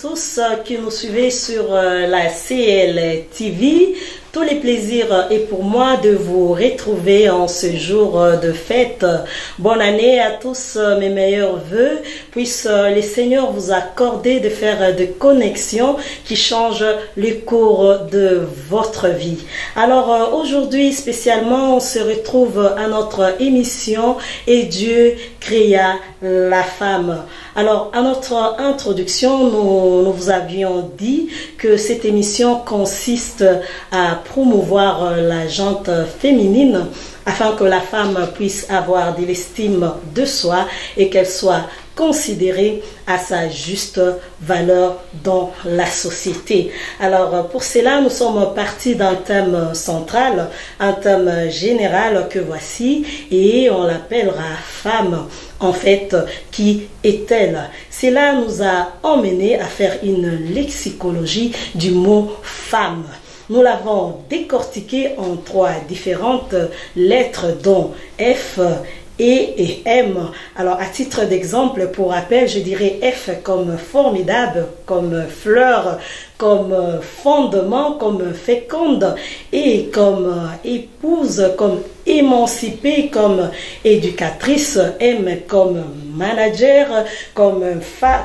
tous euh, qui nous suivez sur euh, la CL TV. Tous les plaisirs est pour moi de vous retrouver en ce jour euh, de fête. Bonne année à tous, mes meilleurs voeux. Puisse le Seigneur vous accorder de faire des connexions qui changent le cours de votre vie. Alors aujourd'hui spécialement, on se retrouve à notre émission et Dieu créa la femme. Alors, à notre introduction, nous, vous avions dit que cette émission consiste à promouvoir la jante féminine afin que la femme puisse avoir de l'estime de soi et qu'elle soit considérée à sa juste valeur dans la société. Alors pour cela, nous sommes partis d'un thème central, un thème général que voici et on l'appellera femme. En fait, qui est-elle Cela nous a emmené à faire une lexicologie du mot femme. Nous l'avons décortiqué en trois différentes lettres dont F, E et M. Alors, à titre d'exemple, pour rappel, je dirais F comme formidable, comme fleur, comme fondement, comme féconde, et comme épouse, comme émancipée, comme éducatrice, M comme manager, comme,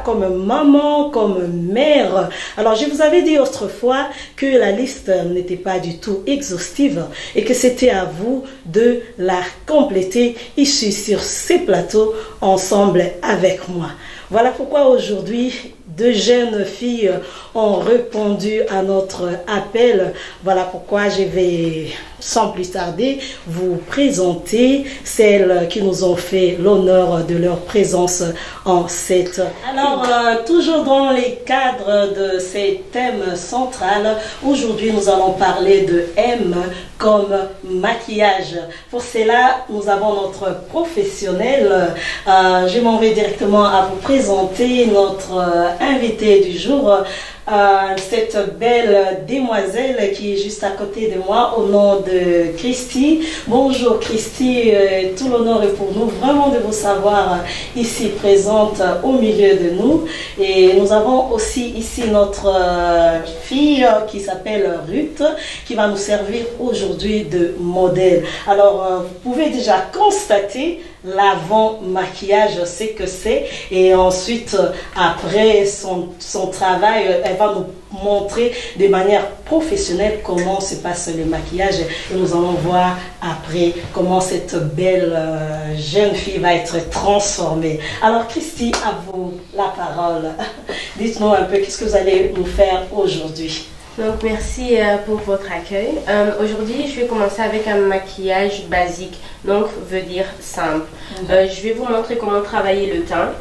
comme maman, comme mère. Alors, je vous avais dit autrefois que la liste n'était pas du tout exhaustive et que c'était à vous de la compléter ici sur ces plateaux ensemble avec moi. Voilà pourquoi aujourd'hui, deux jeunes filles ont répondu à notre appel. Voilà pourquoi je vais, sans plus tarder, vous présenter celles qui nous ont fait l'honneur de leur présence en cette... Alors, euh, toujours dans les cadres de ces thèmes centrales, aujourd'hui nous allons parler de M comme maquillage. Pour cela, nous avons notre professionnel. Euh, je m'en vais directement à vous présenter notre euh, invité du jour. Euh, cette belle demoiselle qui est juste à côté de moi au nom de Christy. Bonjour Christy, euh, tout l'honneur est pour nous vraiment de vous savoir ici présente au milieu de nous. Et nous avons aussi ici notre euh, fille qui s'appelle Ruth qui va nous servir aujourd'hui de modèle. Alors vous pouvez déjà constater l'avant-maquillage, c'est que c'est. Et ensuite, après son, son travail, elle va nous montrer de manière professionnelle comment se passe le maquillage. Et nous allons voir après comment cette belle euh, jeune fille va être transformée. Alors, Christy, à vous la parole. Dites-nous un peu qu'est-ce que vous allez nous faire aujourd'hui? Donc merci euh, pour votre accueil. Euh, aujourd'hui, je vais commencer avec un maquillage basique, donc veut dire simple. Mhm. Euh, je vais vous montrer comment travailler le teint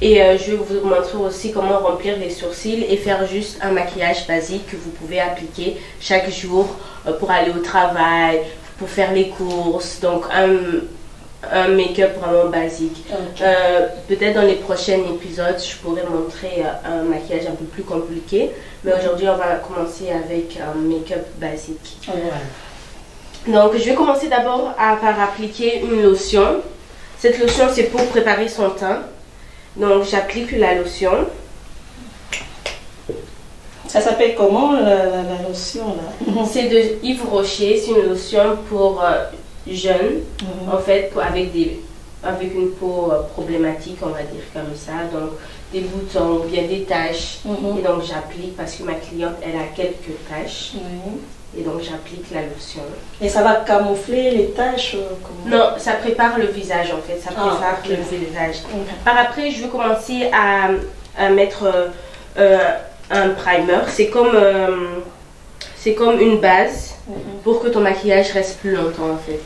et je vais vous montrer aussi comment remplir les sourcils et faire juste un maquillage basique que vous pouvez appliquer chaque jour pour aller au travail, pour faire les courses. Donc un un make-up vraiment basique. Euh, peut-être dans les prochains épisodes, je pourrais montrer euh, un maquillage un peu plus compliqué. Mais aujourd'hui, on va commencer avec un make-up basique. Donc, je vais commencer d'abord par appliquer une lotion. Cette lotion, c'est pour préparer son teint. Donc, j'applique la lotion. Ça s'appelle comment la, lotion C'est de Yves Rocher. C'est une lotion pour euh, jeune, mhm. en fait, avec, des, avec une peau euh, problématique, on va dire comme ça. Donc, des boutons, bien des taches. Mhm. Et donc, j'applique parce que ma cliente, elle a quelques taches. Et donc, j'applique la lotion. Et ça va camoufler les taches euh, Non, ça prépare le visage, en fait. Ça ah, prépare le visage. Par après, je vais commencer à, à mettre euh, un primer. C'est comme, c'est comme une base mhm. pour que ton maquillage reste plus longtemps, en fait.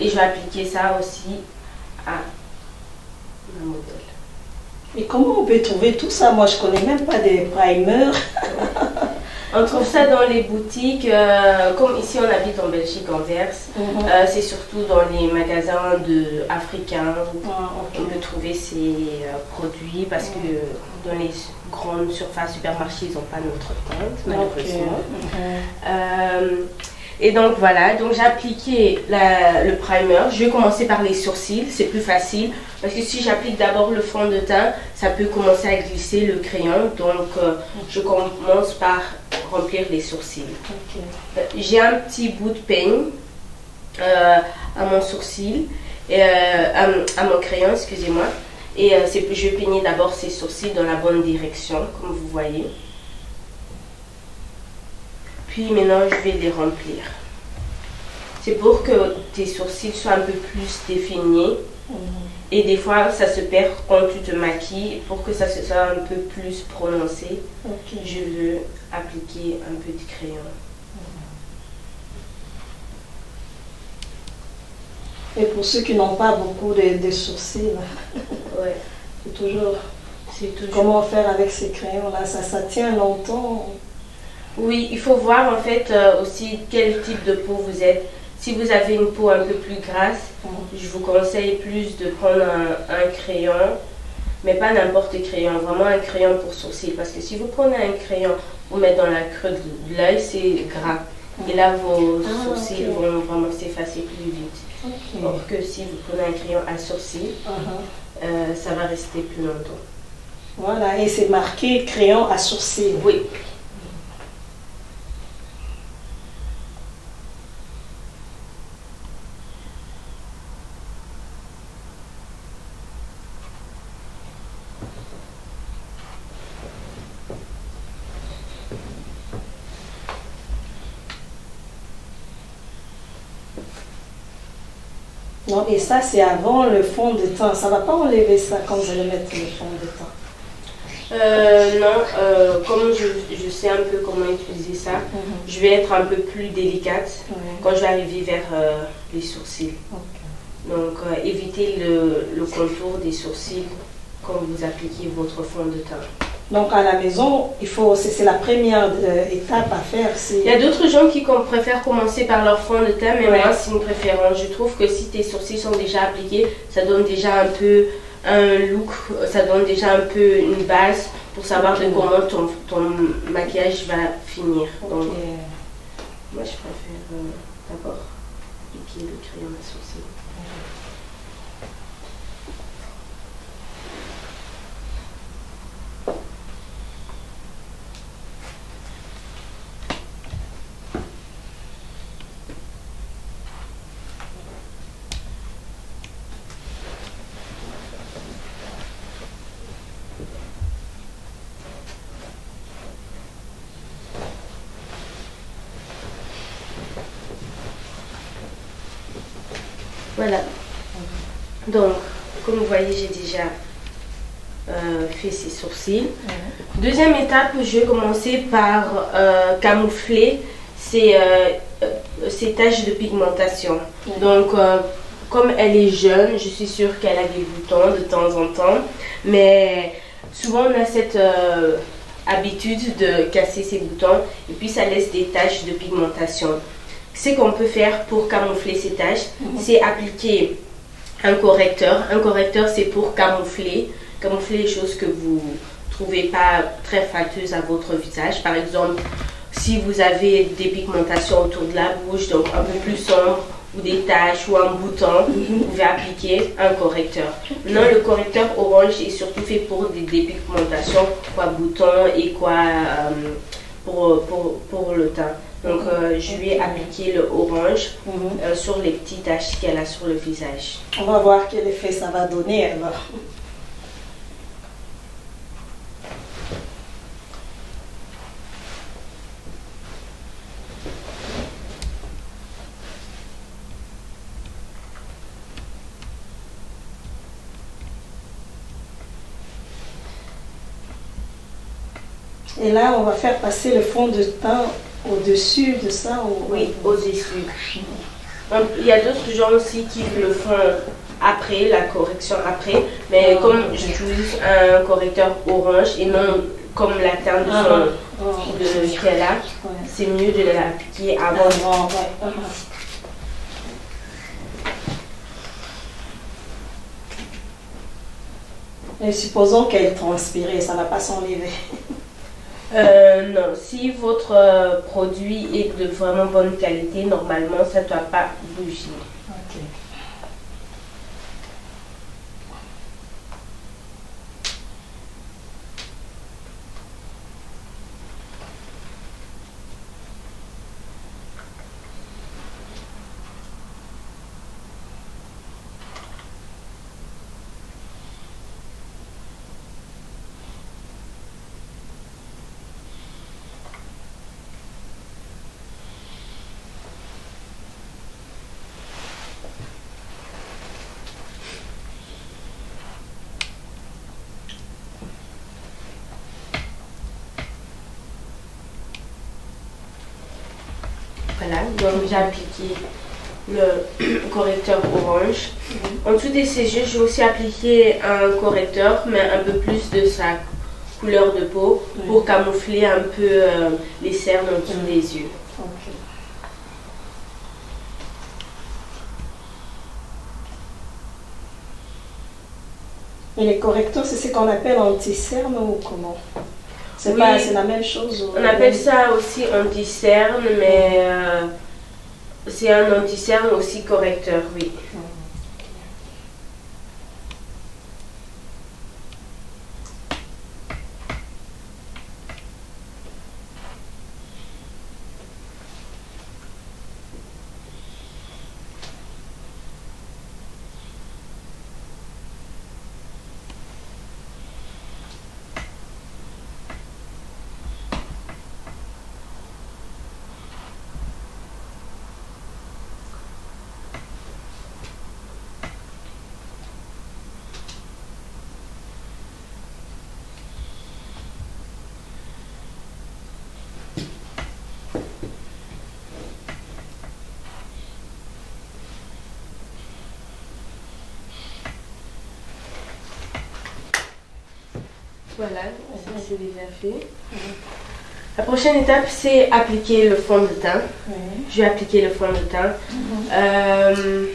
Et je vais appliquer ça aussi à ma modèle. Et comment on peut trouver tout ça? Moi, je connais même pas des primers. on trouve ça dans les boutiques, euh, comme ici on habite en Belgique, en Verse. Mhm. Euh, c'est surtout dans les magasins de africains. Ah, on peut trouver ces euh, produits parce que dans les grandes surfaces, supermarchés, ils n'ont pas notre compte, malheureusement. Et donc voilà, donc j'ai appliqué la- le primer. Je vais commencer par les sourcils, c'est plus facile. Parce que si j'applique d'abord le fond de teint, ça peut commencer à glisser le crayon. Donc euh, je commence par remplir les sourcils. J'ai un petit bout de peigne euh, à mon sourcil, et, euh, à, à mon crayon, excusez-moi. Et je vais peigner d'abord ces sourcils dans la bonne direction, comme vous voyez. Puis maintenant, je vais les remplir. C'est pour que tes sourcils soient un peu plus définis. Mhm. Et des fois, ça se perd quand tu te maquilles. Pour que ça se soit un peu plus prononcé, je veux appliquer un peu de crayon. Et pour ceux qui n'ont pas beaucoup de, de sourcils, Ouais, c'est toujours c'est toujours. comment faire avec ces crayons-là? Ça, ça tient longtemps. Oui, il faut voir en fait euh, aussi quel type de peau vous êtes. Si vous avez une peau un peu plus grasse, je vous conseille plus de prendre un, un crayon, mais pas n'importe quel crayon, vraiment un crayon pour sourcils. Parce que si vous prenez un crayon, vous mettez dans la creux de l'œil, c'est gras. Et là, vos Ah, sourcils vont vraiment s'effacer plus vite. Or que si vous prenez un crayon à sourcils, Uh-huh. euh, ça va rester plus longtemps. Voilà, et c'est marqué crayon à sourcils. Oui. Non, et ça, c'est avant le fond de teint. Ça ne va pas enlever ça quand vous allez mettre le fond de teint. Euh, non, euh, comme je, je sais un peu comment utiliser ça, je vais être un peu plus délicate quand je vais arriver vers euh, les sourcils. Donc, évitez le, le contour des sourcils quand vous appliquez votre fond de teint. Donc à la maison, il faut, c'est la première euh, étape à faire. Il y a d'autres gens qui préfèrent commencer par leur fond de teint, mais Ouais. moi, c'est une préférence. Je trouve que si tes sourcils sont déjà appliqués, ça donne déjà un peu un look, ça donne déjà un peu une base pour savoir de Ok. comment ton, ton maquillage va finir. Donc. Moi, je préfère euh, d'abord appliquer le crayon à sourcils. Voilà. Donc, comme vous voyez, j'ai déjà euh, fait ces sourcils. Deuxième étape, je vais commencer par euh, camoufler ces, euh, ces taches de pigmentation. Donc, comme elle est jeune, je suis sûre qu'elle a des boutons de temps en temps. Mais souvent, on a cette habitude de casser ces boutons et puis ça laisse des taches de pigmentation. Ce qu'on peut faire pour camoufler ces taches, Mhm. c'est appliquer un correcteur. Un correcteur, c'est pour camoufler, camoufler les choses que vous trouvez pas très fâteuses à votre visage. Par exemple, si vous avez des pigmentations autour de la bouche, donc un peu plus sombre, ou des taches ou un bouton, vous pouvez appliquer un correcteur. Maintenant, le correcteur orange est surtout fait pour des dépigmentations, quoi boutons et quoi euh, pour, pour, pour le teint. Donc, euh, je vais appliquer le orange Mhm. euh, sur les petites taches qu'elle a sur le visage. On va voir quel effet ça va donner alors. Et là, on va faire passer le fond de teint au-dessus de ça. ou- Oui, au-dessus. Il y a d'autres gens aussi qui le font après, la correction après. Mais Ah, comme ok. j'utilise un correcteur orange et non comme la teinte de Ah, son ah, de qu'elle a, ouais. c'est mieux de l'appliquer avant. Avant, ouais. Ah. Et supposons qu'elle transpire, ça ne va pas s'enlever. Euh, non, si votre euh, produit est de vraiment bonne qualité, normalement, ça ne doit pas bouger. Donc j'ai appliqué le correcteur orange. En dessous des CG, je vais aussi appliquer un correcteur, mais un peu plus de sa couleur de peau pour camoufler un peu euh, les cernes en dessous des yeux. Et les correcteurs, c'est ce qu'on appelle anti-cerne ou comment? C'est Oui. pas, c'est la même chose ou- On appelle ça aussi anti-cerne, mais euh, c'est un anti-cerne aussi correcteur, oui. Voilà, ça c'est déjà fait. La prochaine étape, c'est appliquer le fond de teint. Oui. Je vais appliquer le fond de teint. Euh,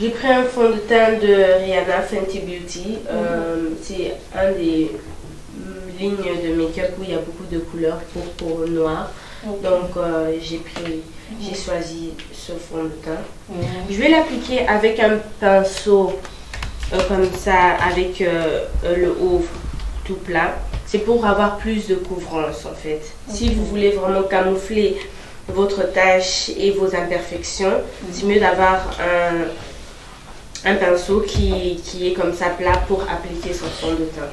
J'ai pris un fond de teint de Rihanna Fenty Beauty. Euh, C'est un des lignes de make-up où il y a beaucoup de couleurs pour. Ok. Donc euh, j'ai pris, j'ai choisi ce fond de teint. Mhm. Je vais l'appliquer avec un pinceau comme ça, avec euh, euh, le haut tout plat. C'est pour avoir plus de couvrance en fait. Si vous voulez vraiment camoufler votre tâche et vos imperfections, c'est mieux d'avoir un, un pinceau qui, qui est comme ça plat pour appliquer son fond de teint.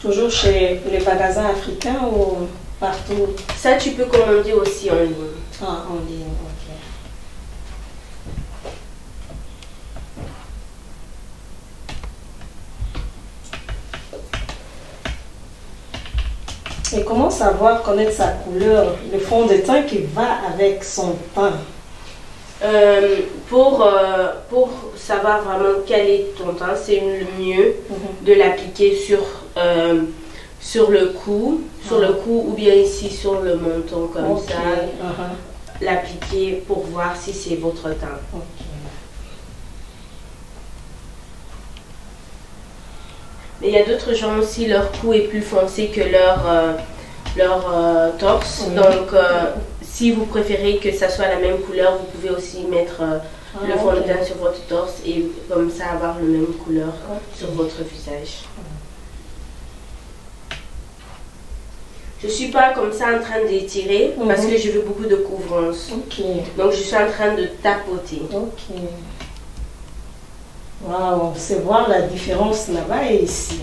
Toujours chez les magasins africains ou partout? Ça, tu peux commander aussi en ligne. Ah, en ligne, ok. Et comment savoir connaître sa couleur, le fond de teint qui va avec son teint Euh, pour, euh, pour savoir vraiment quel est ton teint, c'est le mieux de l'appliquer sur, euh, sur le cou, sur le cou ou bien ici sur le menton comme ça. uh-huh, L'appliquer pour voir si c'est votre teint. Mais il y a d'autres gens aussi, leur cou est plus foncé que leur, euh, leur euh, torse. Oui. Donc, euh, si vous préférez que ça soit la même couleur, vous pouvez aussi mettre Ah, le fond de teint sur votre torse et comme ça avoir la même couleur sur votre visage. Je suis pas comme ça en train d'étirer parce Mhm. que je veux beaucoup de couvrance. Donc je suis en train de tapoter. Waouh, c'est voir la différence là-bas et ici.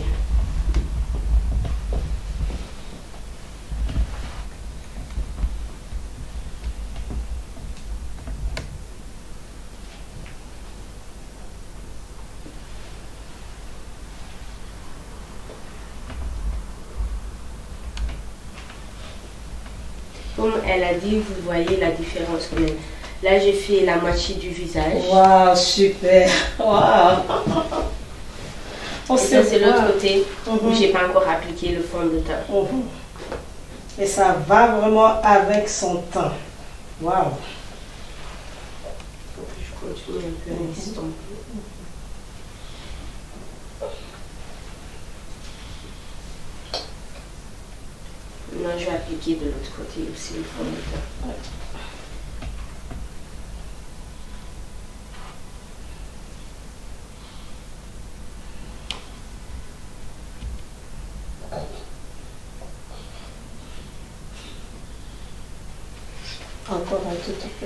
Comme elle a dit, vous voyez la différence. Là, j'ai fait la moitié du visage. Waouh, super. Waouh. Oh, c'est l'autre côté mm -hmm. où mhm. j'ai pas encore appliqué le fond de teint. Mhm. Et ça va vraiment avec son teint. Waouh. Je continue un peu à mm -hmm. Je vais appliquer de l'autre côté aussi le fond de teint.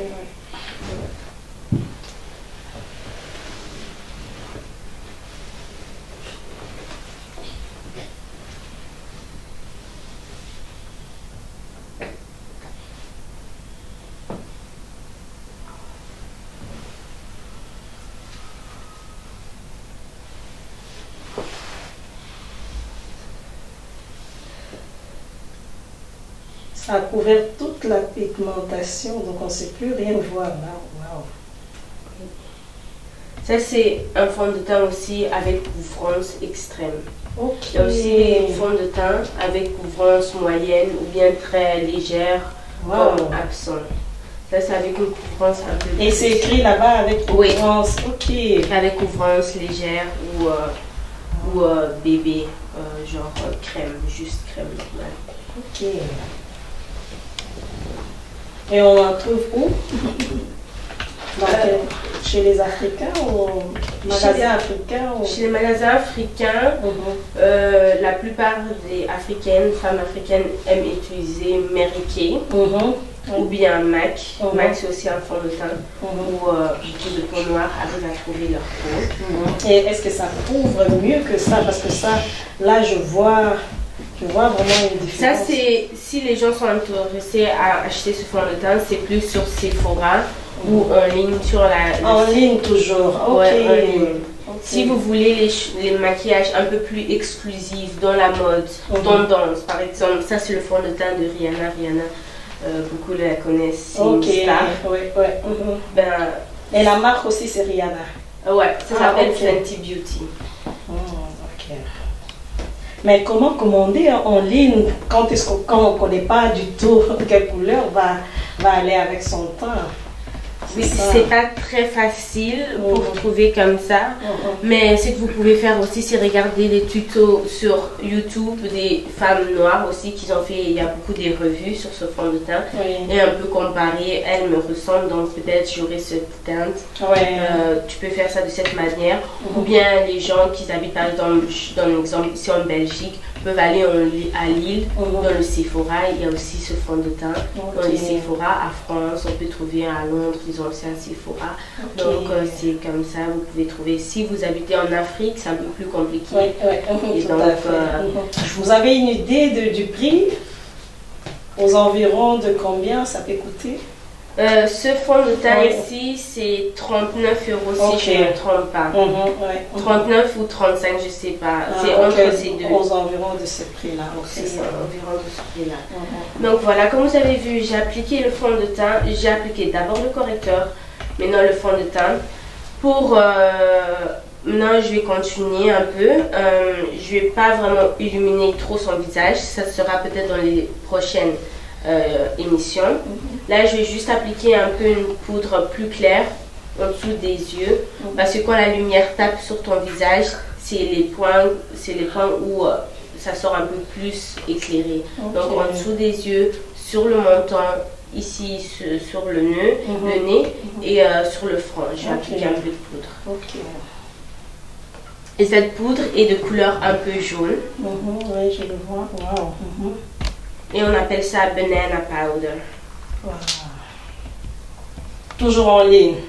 Peu. ouais. Ça a couvert toute la pigmentation, donc on ne sait plus rien voir là. Waouh. Ça, c'est un fond de teint aussi avec couvrance extrême. Ok. Il y a aussi des fonds de teint avec couvrance moyenne ou bien très légère Wow. comme absent. Ça, c'est avec une couvrance un peu Et c'est écrit là-bas avec Oui. couvrance. Ok. avec couvrance légère ou, euh, ou euh, bébé, euh, genre crème, juste crème normale. Ok. Et on en trouve où? Dans quel- Chez les Africains ou magasins les- africains ou... Chez les magasins africains, Mhm. euh, la plupart des africaines, femmes africaines aiment utiliser Mary Kay Mhm. ou bien MAC. Mhm. MAC c'est aussi un fond de teint où euh, beaucoup de peau noire arrivent à trouver leur peau. Et est-ce que ça couvre mieux que ça? Parce que ça, là, je vois, je vois vraiment une Ça c'est si les gens sont intéressés à acheter ce fond de teint, c'est plus sur Sephora ou en ligne sur la. En ligne toujours. Ok. Ouais, en ligne. Ok. Si vous voulez les, les maquillages un peu plus exclusifs dans la mode, Mhm. tendance, par exemple, ça c'est le fond de teint de Rihanna. Rihanna, euh, beaucoup la connaissent, Ok. une star. Ouais, ouais. Mhm. Ben, Et la marque aussi, c'est Rihanna. ouais, ça Ah, s'appelle ok. Fenty Beauty. Ok. Mais comment commander en en ligne quand, est-ce qu'on- ne connaît pas du tout quelle couleur va, va aller avec son teint? Ça. c'est pas très facile pour Mhm. trouver comme ça. Mais ce que vous pouvez faire aussi, c'est regarder les tutos sur YouTube des femmes noires aussi qui ont fait, il y a beaucoup des revues sur ce fond de teint. Oui. Et un peu comparer, elle me ressemble, donc peut-être j'aurai cette teinte. Ouais. Euh, tu peux faire ça de cette manière. Ou bien les gens qui habitent par exemple, donne l'exemple ici en Belgique, peuvent aller en à Lille, Mhm. dans le Sephora, il y a aussi ce fond de teint. Dans les. Sephora, à France, on peut trouver à Londres, ils ont aussi un Sephora. Donc euh, c'est comme ça, vous pouvez trouver. Si vous habitez en Afrique, c'est un peu plus compliqué. Et donc, euh, Mhm. Vous avez une idée de- du prix? Aux environs de combien ça peut coûter? Euh, ce fond de teint ici, c'est 39 euros Ok. si je ne me trompe pas. Mhm, ouais. 39 ou 35, je sais pas. Ah, c'est entre ces deux. Aux environs de ce prix-là. ok. C'est environ de ce prix-là. Mhm. Donc voilà, comme vous avez vu, j'ai appliqué le fond de teint. J'ai appliqué d'abord le correcteur, maintenant le fond de teint. Pour euh, maintenant, je vais continuer un peu. Euh, je vais pas vraiment illuminer trop son visage. Ça sera peut-être dans les prochaines euh, émissions. Là, je vais juste appliquer un peu une poudre plus claire en dessous des yeux, Mhm. parce que quand la lumière tape sur ton visage, c'est les points, c'est les points où euh, ça sort un peu plus éclairé. Donc en dessous des yeux, sur le menton, ici sur le nœud, Mhm. le nez et euh, sur le front. Je vais appliquer un peu de poudre. Et cette poudre est de couleur un peu jaune Mhm, oui, je le vois. Wow. Mhm. Et on appelle ça banana powder. Wow. Toujours en ligne.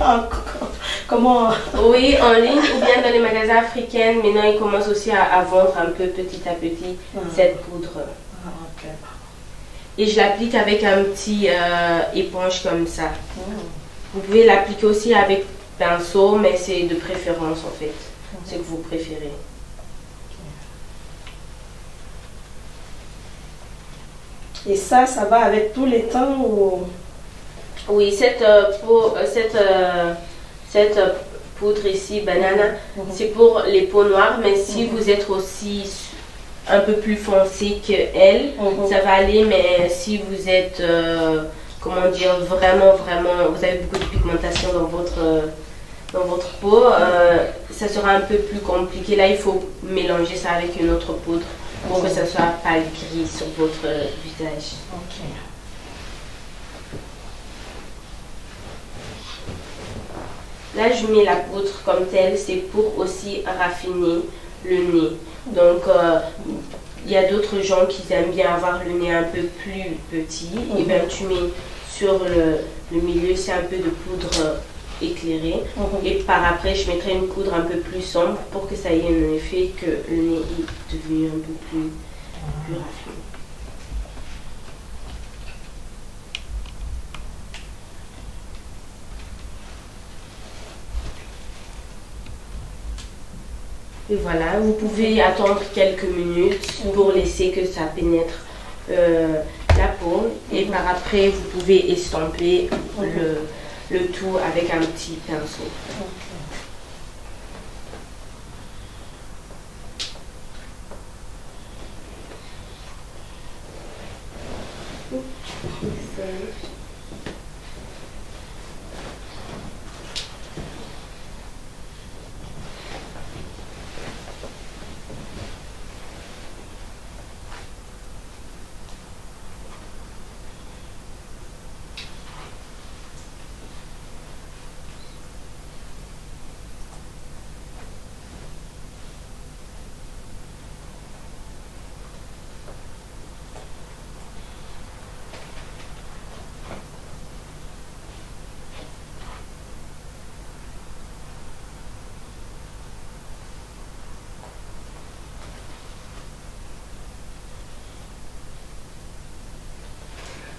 Ah, co- Comment? Oui, en ligne ou bien dans les magasins africains. Maintenant, ils commencent aussi à, à vendre un peu petit à petit Ah. cette poudre. Ah. Et je l'applique avec un petit euh, éponge comme ça. Mhm. Vous pouvez l'appliquer aussi avec pinceau, mais c'est de préférence en fait. Ce que vous préférez. Et ça, ça va avec tous les temps ou... Oui, cette, euh, euh, cette, euh, cette euh, poudre ici, banana, Mhm. c'est pour les peaux noires, mais si Mhm. vous êtes aussi un peu plus foncé que elle, Mhm. ça va aller, mais si vous êtes, euh, comment dire, vraiment, vraiment, vous avez beaucoup de pigmentation dans votre, dans votre peau, ça sera un peu plus compliqué. Là, il faut mélanger ça avec une autre poudre pour que ça soit pas gris sur votre visage. Ok. Là, je mets la poudre comme telle, c'est pour aussi raffiner le nez. Donc, euh, il y a d'autres gens qui aiment bien avoir le nez un peu plus petit. Et bien, tu mets sur le, le milieu, c'est un peu de poudre éclairée. Mhm. Et par après, je mettrai une poudre un peu plus sombre pour que ça ait un effet que le nez est devenu un peu plus, plus raffiné. Et voilà, vous pouvez attendre quelques minutes pour laisser que ça pénètre euh, la peau. Et par après, vous pouvez estomper le, le tout avec un petit pinceau.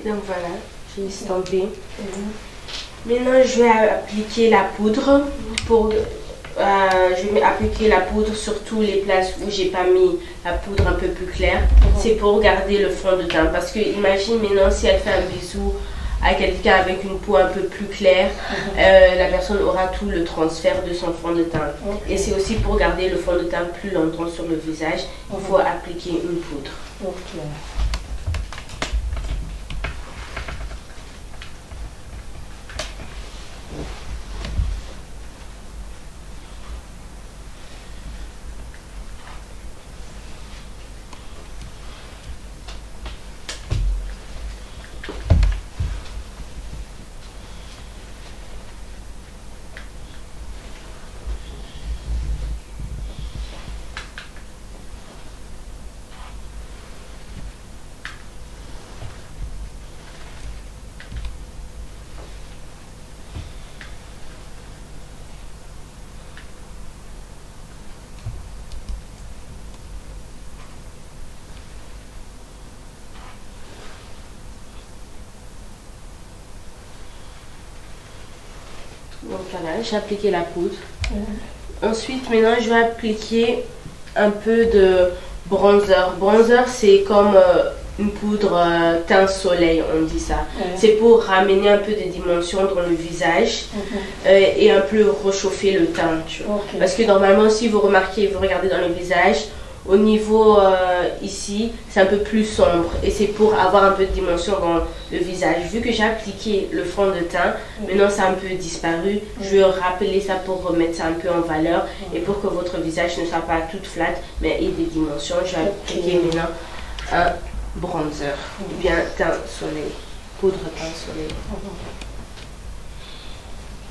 Donc voilà, j'ai estampé. Maintenant, je vais appliquer la poudre pour. euh, je vais appliquer la poudre sur toutes les places où j'ai pas mis la poudre un peu plus claire. C'est pour garder le fond de teint. Parce que imagine maintenant si elle fait un bisou à quelqu'un avec une peau un peu plus claire, euh, la personne aura tout le transfert de son fond de teint. Et c'est aussi pour garder le fond de teint plus longtemps sur le visage, il faut appliquer une poudre. Donc voilà, j'ai appliqué la poudre. Ensuite, maintenant, je vais appliquer un peu de bronzer. Bronzer, c'est comme euh, une poudre euh, teint soleil, on dit ça. C'est pour ramener un peu de dimension dans le visage Mhm. euh, et un peu réchauffer le teint. tu vois. Parce que normalement, si vous remarquez, vous regardez dans le visage, au niveau ici, c'est un peu plus sombre et c'est pour avoir un peu de dimension dans le visage. Vu que j'ai appliqué le fond de teint, maintenant ça a un peu disparu. Je vais rappeler ça pour remettre ça un peu en valeur et pour que votre visage ne soit pas toute flat mais ait des dimensions. Je vais appliquer maintenant un bronzer ou bien teint soleil, poudre teint soleil.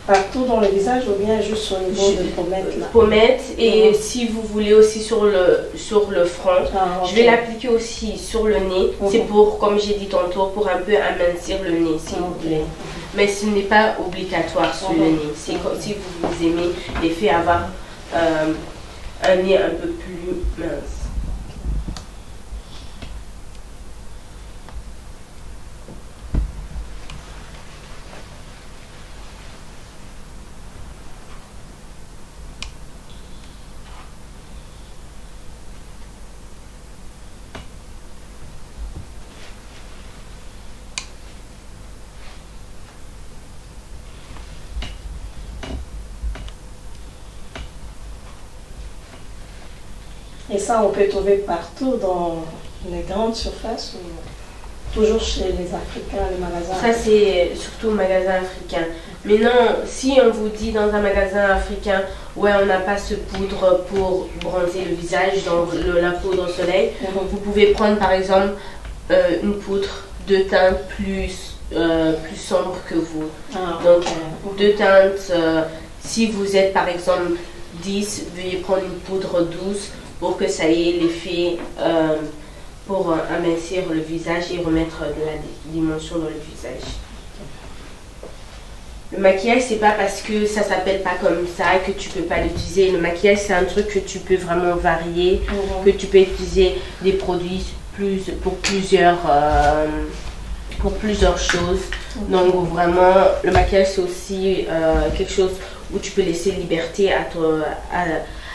Partout dans le visage ou bien juste au niveau de pommettes là Pommette et Mhm. si vous voulez aussi sur le, sur le front. Ah. Je vais l'appliquer aussi sur le nez. C'est pour, comme j'ai dit tantôt, pour un peu amincir le nez, si vous Ok. voulez. Mais ce n'est pas obligatoire sur le nez. C'est comme si vous, vous aimez l'effet avoir euh, un nez un peu plus mince. Et ça, on peut trouver partout dans les grandes surfaces ou... Toujours chez les Africains, les magasins. Ça, c'est surtout magasin africain. Mais non, si on vous dit dans un magasin africain, ouais, on n'a pas ce poudre pour bronzer le visage, donc le- la poudre au soleil, Mhm. vous pouvez prendre par exemple euh, une poudre de teint plus, euh, plus sombre que vous. Ah, Donc, deux teintes, euh, si vous êtes par exemple 10, veuillez prendre une poudre douce pour que ça ait l'effet euh, pour euh, amincir le visage et remettre de la di- dimension dans le visage. Le maquillage, c'est pas parce que ça s'appelle pas comme ça que tu peux pas l'utiliser. Le maquillage, c'est un truc que tu peux vraiment varier, Mhm. que tu peux utiliser des produits plus, pour plusieurs euh, pour plusieurs choses. Donc vraiment, le maquillage c'est aussi euh, quelque chose où tu peux laisser liberté à, ton- à,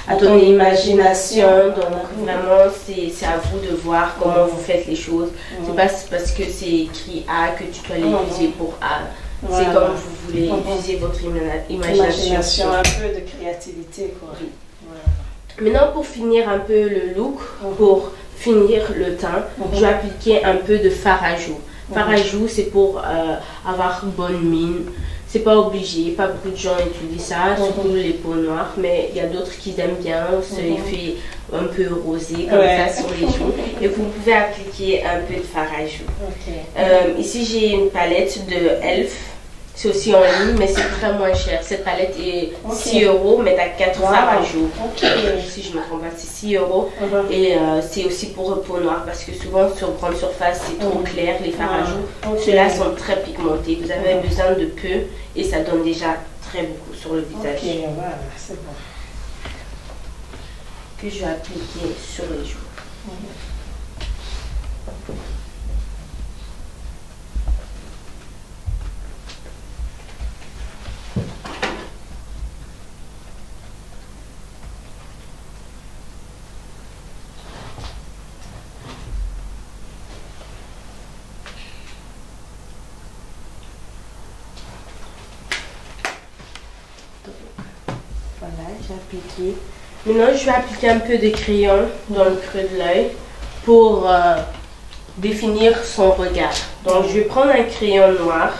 à ton imagination. Donc vraiment, c'est à vous de voir comment vous faites les choses. C'est pas parce que c'est écrit A que tu dois l'utiliser pour A. C'est comme vous voulez utiliser votre imagina- imagination. Imagination, un peu de créativité, quoi. Oui. Voilà. Maintenant, pour finir un peu le look, pour finir le teint, je vais appliquer un peu de fard à joues. Fard à joues, c'est pour euh, avoir une bonne mine. C'est pas obligé, pas beaucoup de gens utilisent ça, Mhm. surtout les peaux noires, mais il y a d'autres qui aiment bien ce Mhm. effet un peu rosé comme Ouais. ça sur les joues. Et vous pouvez appliquer un peu de fard à joues. Euh, ici, j'ai une palette de Elf. C'est aussi en ligne, mais c'est très moins cher. Cette palette est Ok. 6 euros, mais t'as 4 Wow. fards à. Ok. Si je me trompe pas, c'est 6 euros. Mhm. Et euh, c'est aussi pour peau noire parce que souvent sur grande surface c'est trop Mhm. clair les fards à joues. ok. Ceux-là sont très pigmentés. Vous avez Mhm. besoin de peu et ça donne déjà très beaucoup sur le visage. Voilà, c'est bon. Que je vais appliquer sur les joues. Voilà, j'ai appliqué. Maintenant, je vais appliquer un peu de crayon dans le creux de l'œil pour euh, définir son regard. Donc, je vais prendre un crayon noir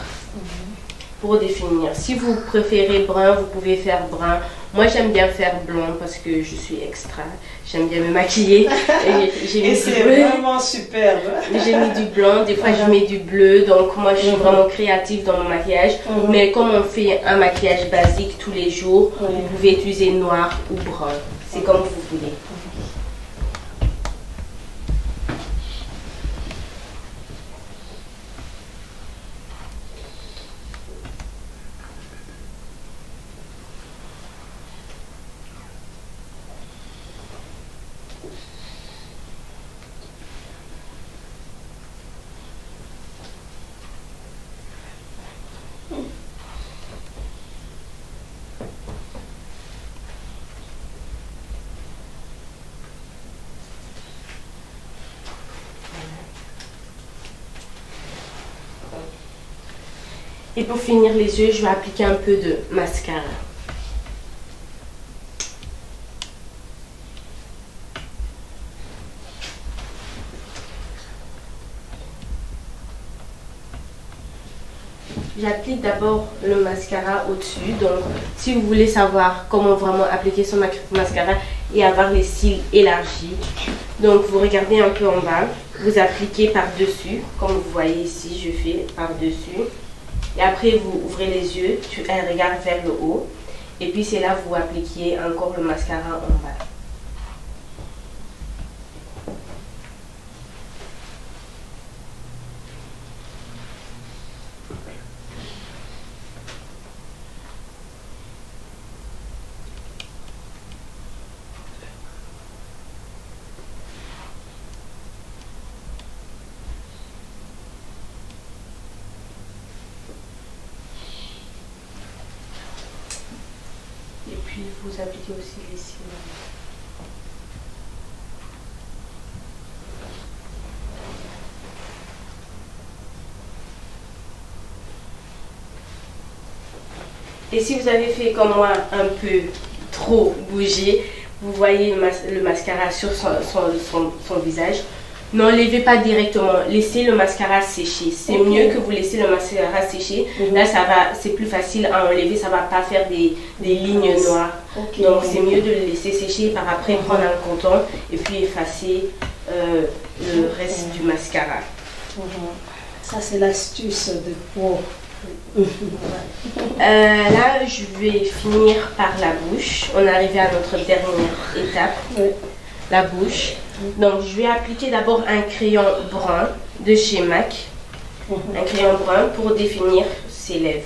pour définir. Si vous préférez brun, vous pouvez faire brun. Moi, j'aime bien faire blanc parce que je suis extra. J'aime bien me maquiller. Et j'ai Et mis c'est vraiment superbe. J'ai mis du blanc, des fois je mets du bleu, donc moi je suis Mhm. vraiment créative dans mon maquillage. Mhm. Mais comme on fait un maquillage basique tous les jours, Oui. vous pouvez utiliser noir ou brun. C'est comme vous voulez. Et pour finir les yeux, je vais appliquer un peu de mascara. J'applique d'abord le mascara au-dessus. Donc, si vous voulez savoir comment vraiment appliquer son mascara et avoir les cils élargis, donc vous regardez un peu en bas, vous appliquez par-dessus, comme vous voyez ici, je fais par-dessus. Et après, vous ouvrez les yeux, tu un regard vers le haut. Et puis, c'est là que vous appliquez encore le mascara en bas. Et puis, vous appliquez aussi les cils. Et si vous avez fait comme moi un peu trop bouger, vous voyez le, mas- le mascara sur son, son- son- son visage, Non, levez pas directement. Laissez le mascara sécher. C'est mieux que vous laissez le mascara sécher. Mhm. Là, ça va, c'est plus facile à enlever. Ça va pas faire des, des lignes noires. Donc, c'est mieux de le laisser sécher par après prendre un coton et puis effacer euh, le reste du mascara. Mhm. Ça, c'est l'astuce de pro. Euh, là, je vais finir par la bouche. On est arrivé à notre dernière étape, Oui. la bouche. Donc, je vais appliquer d'abord un crayon brun de chez MAC. Mhm. Un crayon brun pour définir ses lèvres.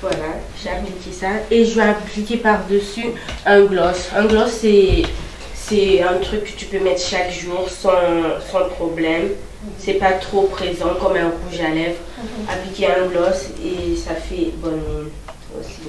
Voilà, j'ai appliqué ça. Et je vais appliquer par-dessus un gloss. Un gloss, c'est, un truc que tu peux mettre chaque jour sans, sans problème. C'est pas trop présent comme un rouge à lèvres. Appliquer un gloss et ça fait bonne mine aussi.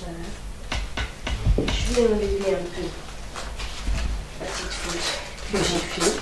Voilà. Je vais enlever un peu la petite faute que j'ai fait.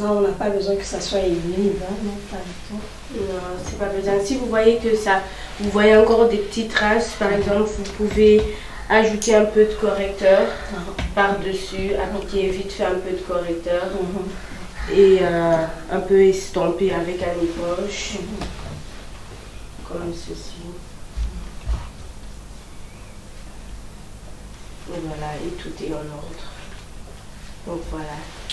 Non, on n'a pas besoin que ça soit humide, hein, non, pas du tout. Non, c'est pas besoin. Si vous voyez que ça, vous voyez encore des petites traces, par exemple, vous pouvez ajouter un peu de correcteur par-dessus, appliquer vite fait un peu de correcteur Mhm. et euh, un peu estomper avec un éponge, comme ceci. Et voilà, et tout est en ordre.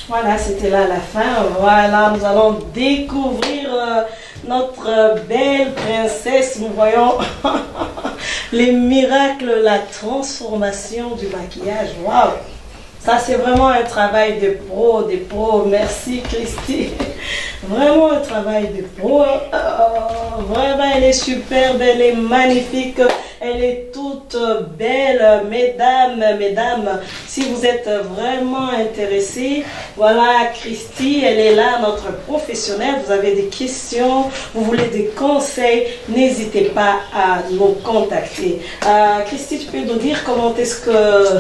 Voilà, c'était là la fin. Voilà, nous allons découvrir euh, notre euh, belle princesse. Nous voyons les miracles, la transformation du maquillage. Waouh! Ça, c'est vraiment un travail de pro, des pros. Merci, Christy. Vraiment un travail de pro. Euh, vraiment, elle est superbe, elle est magnifique. Elle est toute belle. Mesdames, mesdames, si vous êtes vraiment intéressés, voilà, Christy, elle est là, notre professionnelle. Vous avez des questions, vous voulez des conseils, n'hésitez pas à nous contacter. Euh, Christy, tu peux nous dire comment est-ce que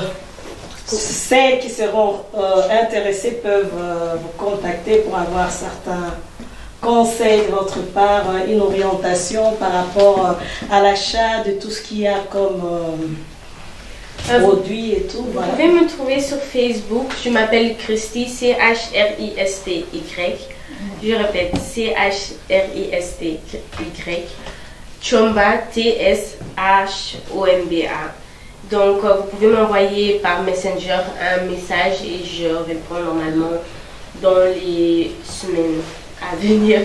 celles qui seront euh, intéressées peuvent euh, vous contacter pour avoir certains conseils de votre part, euh, une orientation par rapport à l'achat de tout ce qu'il y a comme euh, vous- produits et tout. Vous Voilà. pouvez me trouver sur Facebook. Je m'appelle Christy, C-H-R-I-S-T-Y. Je répète, C-H-R-I-S-T-Y. Chomba, T-S-H-O-M-B-A. Donc, euh, vous pouvez m'envoyer par Messenger un message et je réponds normalement dans les semaines à venir.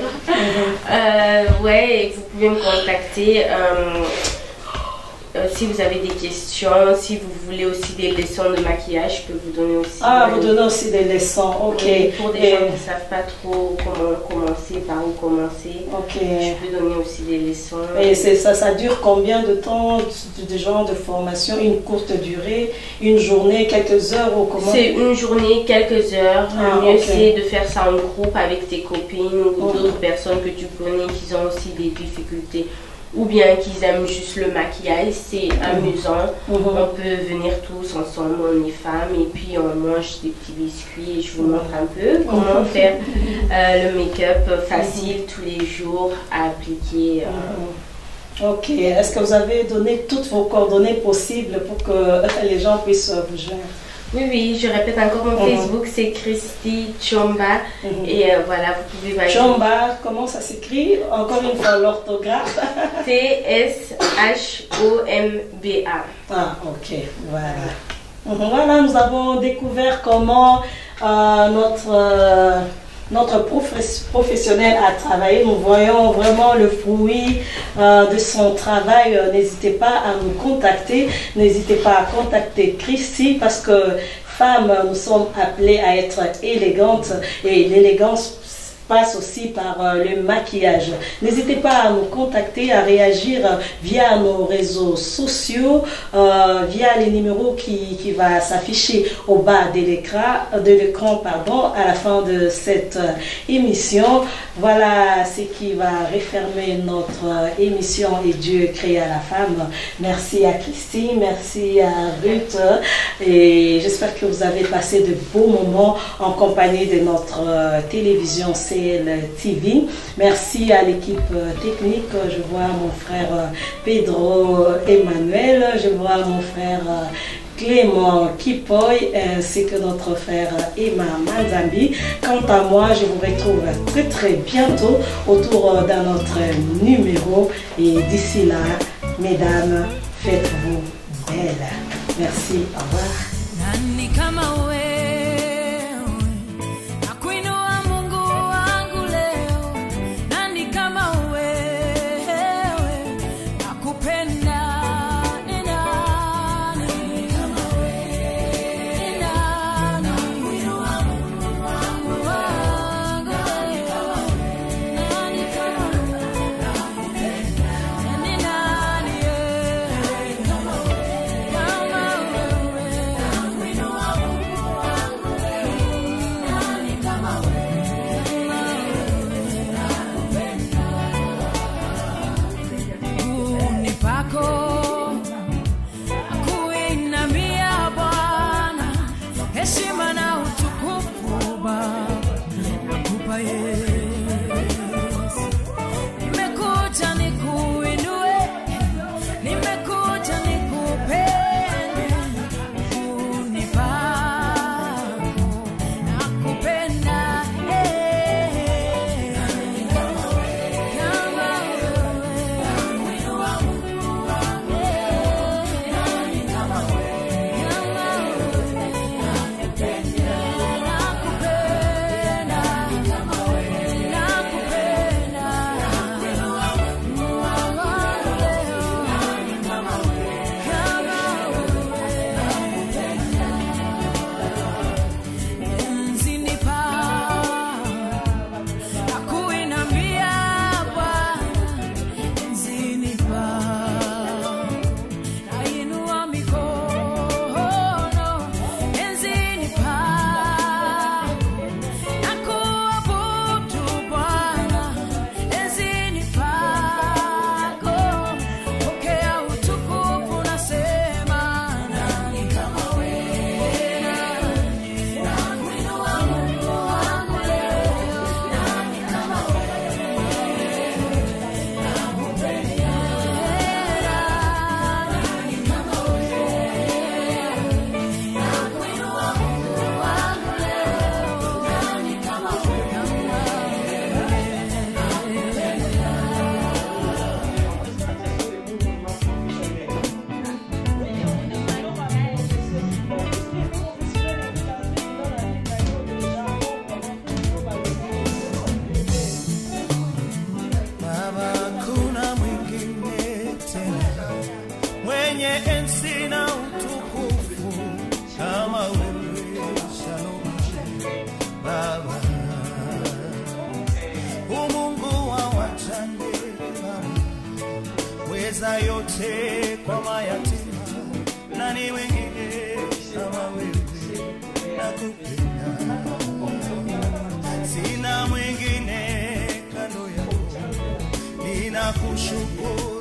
Euh, ouais, et vous pouvez me contacter. euh, euh, si vous avez des questions, si vous voulez aussi des leçons de maquillage, je peux vous donner aussi. Ah, vous donnez aussi des leçons, ok. pour des Et- gens qui ne savent pas trop comment commencer, par où commencer, Ok. je peux donner aussi des leçons. Et c'est ça, ça dure combien de temps, de, de genre de formation Une courte durée, une journée, quelques heures ou comment? C'est une journée, quelques heures. Ah, Le mieux, c'est de faire ça en groupe avec tes copines ou d'autres personnes que tu connais qui ont aussi des difficultés. Ou bien qu'ils aiment juste le maquillage, c'est amusant. Mhm. On peut venir tous ensemble, on est femmes, et puis on mange des petits biscuits. Et je vous montre un peu comment faire euh, le make-up facile tous les jours à appliquer. euh. Mhm. Ok, est-ce que vous avez donné toutes vos coordonnées possibles pour que les gens puissent vous joindre Oui, oui, je répète encore mon Mhm. Facebook, c'est Christy Chomba. Mhm. Et euh, voilà, vous pouvez m'ajouter. Chomba, comment ça s'écrit? Encore une fois, l'orthographe. T-S-H-O-M-B-A. Ah, ok, voilà. Mhm, Voilà, nous avons découvert comment euh, notre, euh, notre profes- professionnel a travaillé. Nous voyons vraiment le fruit euh, de son travail. Euh, N'hésitez pas à nous contacter. N'hésitez pas à contacter Christy parce que femmes, nous sommes appelées à être élégantes et l'élégance passe aussi par euh, le maquillage. N'hésitez pas à nous contacter, à réagir euh, via nos réseaux sociaux, euh, via les numéros qui, qui va s'afficher au bas de l'écran, de l'écran pardon, à la fin de cette émission. Voilà ce qui va refermer notre émission et Dieu créa la femme. Merci à Christine, merci à Ruth et j'espère que vous avez passé de beaux moments en compagnie de notre télévision TV. Merci à l'équipe euh, technique. Je vois mon frère euh, Pedro Emmanuel, je vois mon frère euh, Clément Kipoy ainsi que notre frère Emma Manzambi. Quant à moi, je vous retrouve très très bientôt autour euh, d'un autre numéro et d'ici là, mesdames, faites-vous belles. Merci, au revoir. Weza yote kwa mayatima nani wengine kama wewe nakupenda sina mwingine kando yako ninakushukuru